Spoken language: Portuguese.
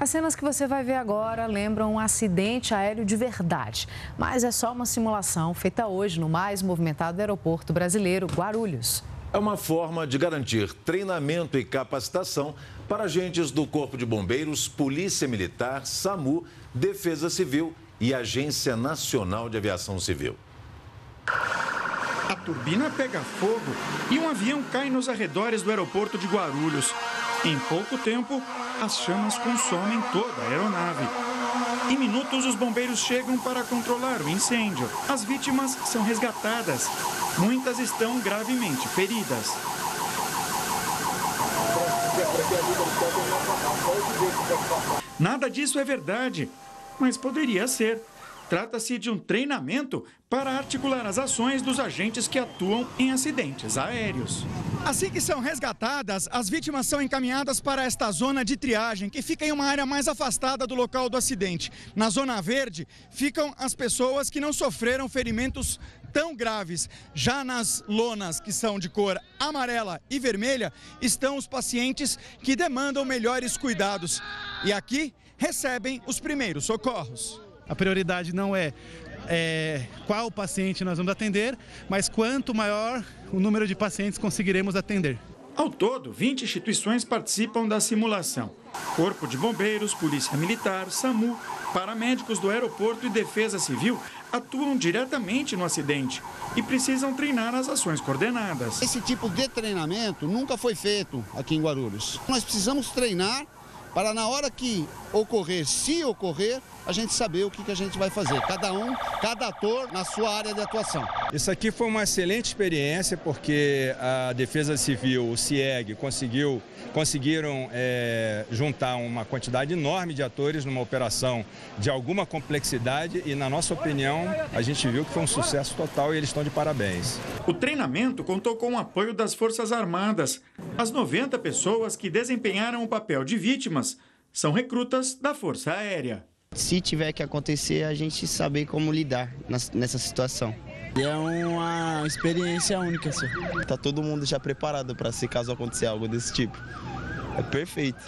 As cenas que você vai ver agora lembram um acidente aéreo de verdade, mas é só uma simulação feita hoje no mais movimentado aeroporto brasileiro, Guarulhos. É uma forma de garantir treinamento e capacitação para agentes do Corpo de Bombeiros, Polícia Militar, SAMU, Defesa Civil e Agência Nacional de Aviação Civil. A turbina pega fogo e um avião cai nos arredores do aeroporto de Guarulhos. Em pouco tempo, as chamas consomem toda a aeronave. Em minutos, os bombeiros chegam para controlar o incêndio. As vítimas são resgatadas. Muitas estão gravemente feridas. Nada disso é verdade, mas poderia ser. Trata-se de um treinamento para articular as ações dos agentes que atuam em acidentes aéreos. Assim que são resgatadas, as vítimas são encaminhadas para esta zona de triagem, que fica em uma área mais afastada do local do acidente. Na zona verde ficam as pessoas que não sofreram ferimentos tão graves. Já nas lonas, que são de cor amarela e vermelha, estão os pacientes que demandam melhores cuidados. E aqui recebem os primeiros socorros. A prioridade não é, é qual paciente nós vamos atender, mas quanto maior o número de pacientes conseguiremos atender. Ao todo, 20 instituições participam da simulação. Corpo de Bombeiros, Polícia Militar, SAMU, paramédicos do aeroporto e Defesa Civil atuam diretamente no acidente e precisam treinar as ações coordenadas. Esse tipo de treinamento nunca foi feito aqui em Guarulhos. Nós precisamos treinar para na hora que ocorrer, se ocorrer, a gente saber o que, que a gente vai fazer. Cada um, cada ator na sua área de atuação. Isso aqui foi uma excelente experiência porque a Defesa Civil, o CIEG, conseguiu, conseguiram é, juntar uma quantidade enorme de atores numa operação de alguma complexidade e, na nossa opinião, a gente viu que foi um sucesso total e eles estão de parabéns. O treinamento contou com o apoio das Forças Armadas. As 90 pessoas que desempenharam o papel de vítimas são recrutas da Força Aérea. Se tiver que acontecer, a gente saber como lidar nessa situação. É uma experiência única, senhor. Tá todo mundo já preparado para se caso acontecer algo desse tipo. É perfeito.